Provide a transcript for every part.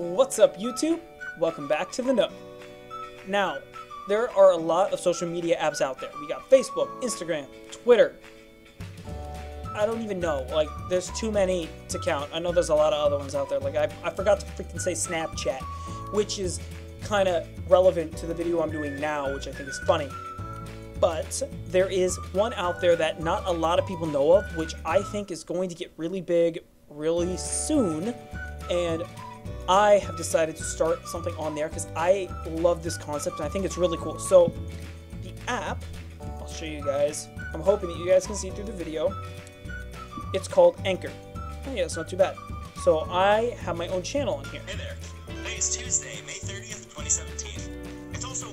What's up, YouTube? Welcome back to the Nook. Now, there are a lot of social media apps out there. We got Facebook, Instagram, Twitter. I don't even know. Like, there's too many to count. I know there's a lot of other ones out there. Like, I, I forgot to freaking say Snapchat, which is kind of relevant to the video I'm doing now, which I think is funny. But there is one out there that not a lot of people know of, which I think is going to get really big really soon. And I have decided to start something on there because I love this concept and I think it's really cool. So, the app, I'll show you guys. I'm hoping that you guys can see through the video. It's called Anchor. Oh, yeah, it's not too bad. So, I have my own channel on here. Hey there. Today is Tuesday, May 30th, 2017. It's also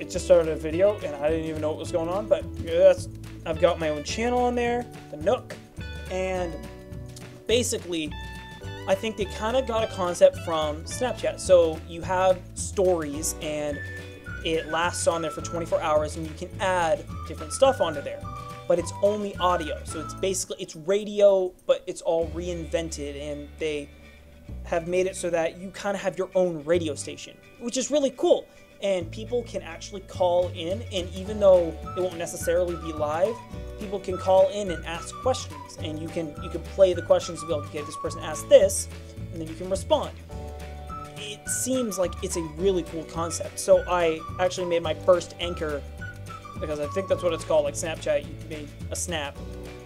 it just started a video and I didn't even know what was going on, but that's I've got my own channel on there, the Nook, and basically I think they kind of got a concept from Snapchat. So you have stories and it lasts on there for 24 hours and you can add different stuff onto there. But it's only audio. So it's basically it's radio, but it's all reinvented and they have made it so that you kind of have your own radio station, which is really cool. And people can actually call in, and even though it won't necessarily be live, people can call in and ask questions, and you can you can play the questions to be like, okay, this person asked this, and then you can respond. It seems like it's a really cool concept. So I actually made my first anchor because I think that's what it's called, like Snapchat. You made a snap.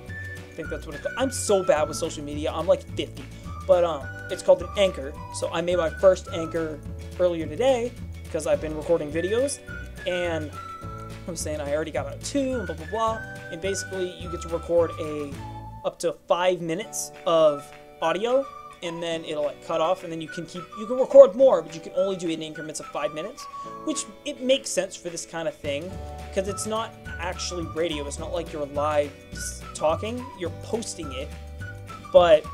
I think that's what it's called. I'm so bad with social media. I'm like 50 but um, it's called an anchor. So I made my first anchor earlier today because I've been recording videos, and I'm saying I already got a two and blah blah blah. And basically, you get to record a up to five minutes of audio, and then it'll like cut off, and then you can keep you can record more, but you can only do it in increments of five minutes, which it makes sense for this kind of thing because it's not actually radio. It's not like you're live talking. You're posting it, but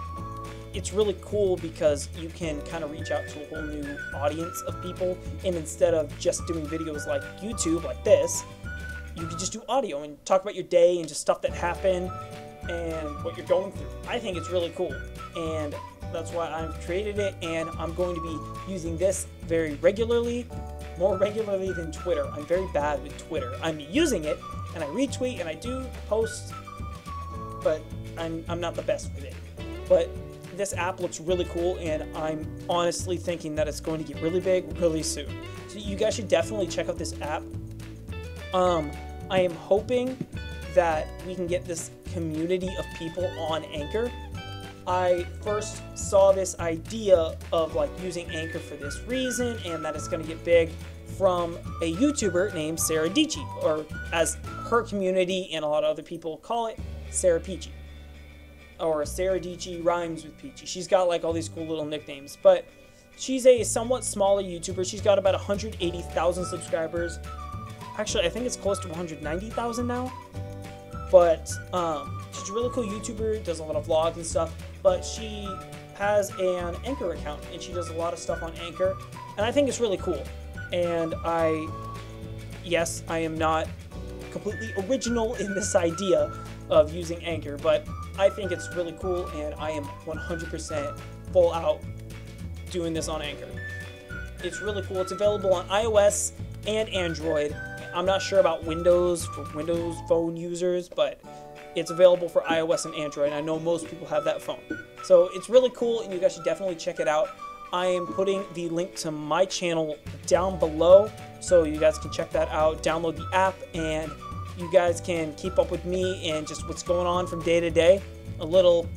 it's really cool because you can kind of reach out to a whole new audience of people and instead of just doing videos like youtube like this you can just do audio and talk about your day and just stuff that happened and what you're going through. I think it's really cool. And that's why i've created it. And i'm going to be using this very regularly more regularly than twitter. I'm very bad with twitter. I'm using it and i retweet and i do post but i'm, I'm not the best with it. But this app looks really cool, and I'm honestly thinking that it's going to get really big really soon. So you guys should definitely check out this app. Um, I am hoping that we can get this community of people on Anchor. I first saw this idea of like using Anchor for this reason, and that it's going to get big from a YouTuber named Sara Dietschy, or as her community and a lot of other people call it, Sara Peachy or Sara Dietschy rhymes with Peachy. She's got like all these cool little nicknames, but she's a somewhat smaller YouTuber. She's got about 180,000 subscribers. Actually, I think it's close to 190,000 now. But um, she's a really cool YouTuber, does a lot of vlogs and stuff. But she has an Anchor account and she does a lot of stuff on Anchor, and I think it's really cool. And I, yes, I am not completely original in this idea of using Anchor, but I think it's really cool, and I am 100% full out doing this on Anchor. It's really cool. It's available on iOS and Android. I'm not sure about Windows for Windows phone users, but it's available for iOS and Android. And I know most people have that phone. So it's really cool, and you guys should definitely check it out. I am putting the link to my channel down below, so you guys can check that out. Download the app, and you guys can keep up with me and just what's going on from day to day. A little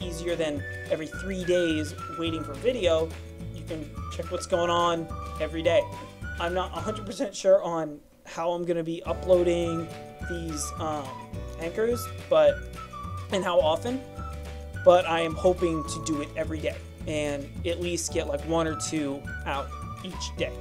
easier than every three days waiting for video. You can check what's going on every day. I'm not 100% sure on how I'm going to be uploading these um, anchors, but and how often, but I am hoping to do it every day and at least get like one or two out each day.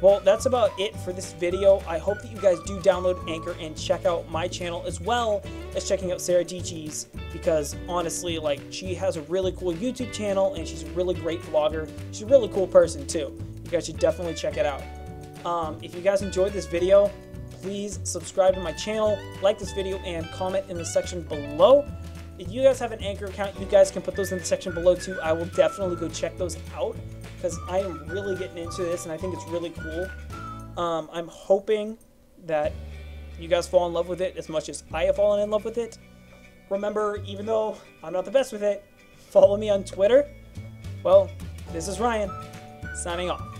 Well, that's about it for this video. I hope that you guys do download Anchor and check out my channel as well as checking out Sara Dietschy's because honestly, like, she has a really cool YouTube channel and she's a really great vlogger. She's a really cool person too. You guys should definitely check it out. Um, if you guys enjoyed this video, please subscribe to my channel, like this video, and comment in the section below. if you guys have an Anchor account, you guys can put those in the section below too. I will definitely go check those out because I am really getting into this and I think it's really cool. Um, I'm hoping that you guys fall in love with it as much as I have fallen in love with it. Remember, even though I'm not the best with it, follow me on Twitter. Well, this is Ryan, signing off.